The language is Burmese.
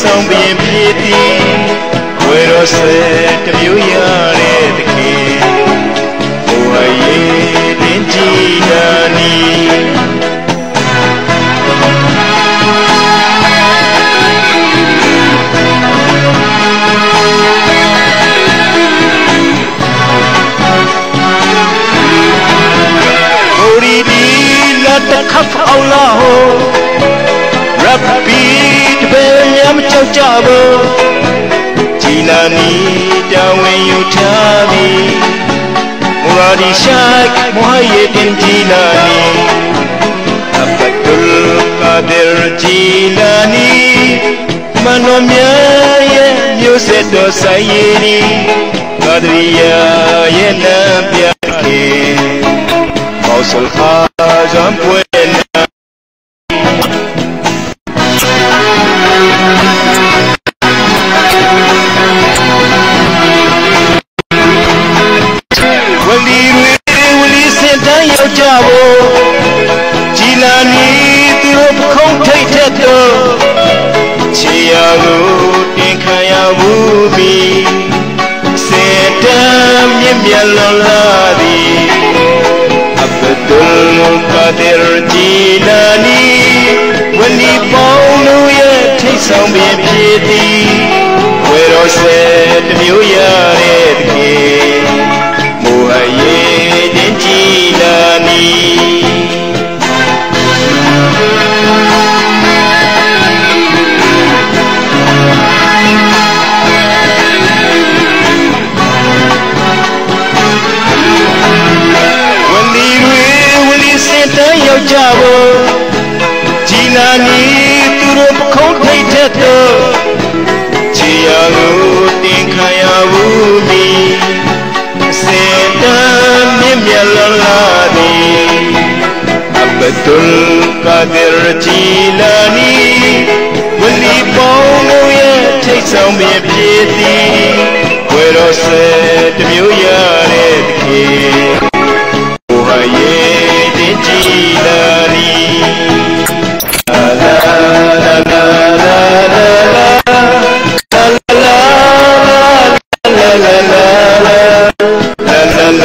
ဆောင်ပြင်းပြည့်သည်ဝေရောဆဲတမျိုးရတဲ့တခင်ဘဝရဲ့တင်းကြည်နာနီတခပ်အောင်လာဟောရပ်ဘီ ဖို့ကြည်လာနီတာဝန်ယူထားသည်မူရာဒီရှိုက်မွဟယတင်ကြည်လာနီအဘဒုလ်ကာဒီရကြည်လာနီမနောမြရဲ့မျိုးဆက်တော်ဆိုင်ရည်ကာဒရီယာရဲ့နံပြခင်မောဆ ဖို့ကြည်လာနီသူတို့ပခုံးထိတ်ထက်တော့ချေရကိုတင်ခံရဘူးပြီစေတမ်းမြင့်မြတ်လွန်လာသည်အဘဒုလ်ကာဒီရဂျီလာနီဝလီပေါင်းတို့ရဲ့ထိတ်ဆောင်ပင်ဖြစ်သည်ဝေတော်စေတမျိုးရ က်ကြဖို့ကြည်လာနီသူတို့ပခုံးထိတ်ထက်တော့ချေရကိုတင်ခံရဘူးဒီစင်တန်းမြင့်မြတ်လလာသည်အဘဒုလ်ကာဒီရဂျီလာနီဝလီပေါင်းတို့ရဲ့ထိတ်ဆောင်ပြဖြစ်သည်ဝေတော်စေတမျိုးရတဲ့တခေ